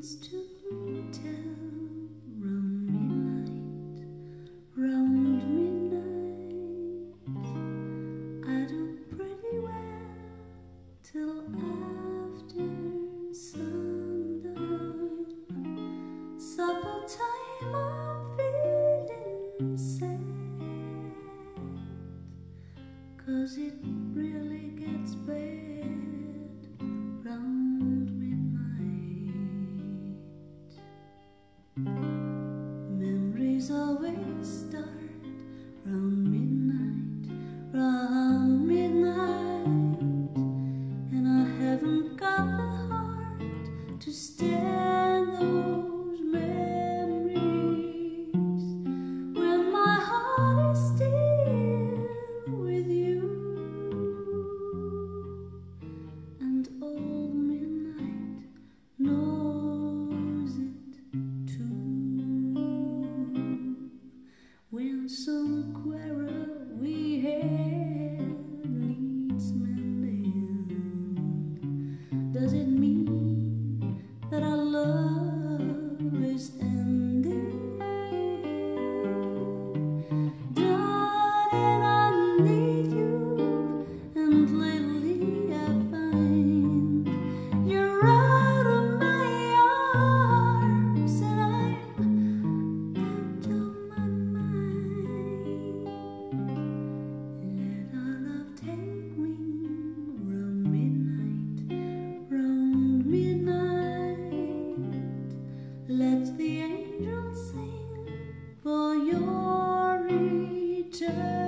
to Let the angels sing for your return.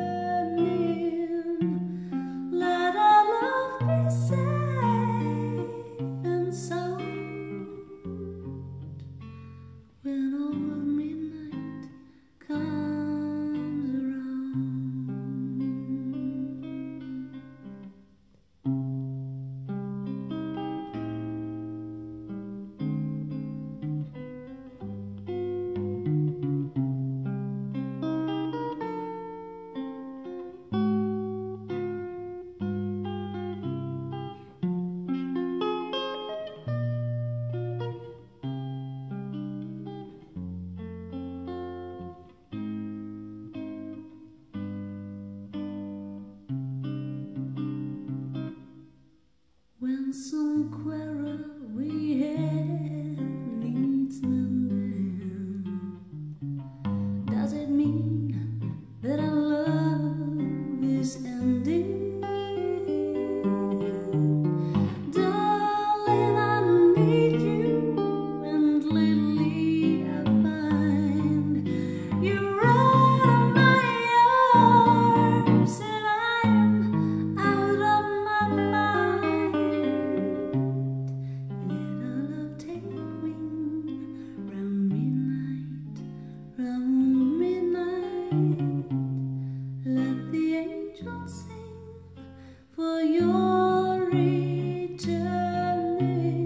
somewhere we had leads them down. Does it mean that I? day.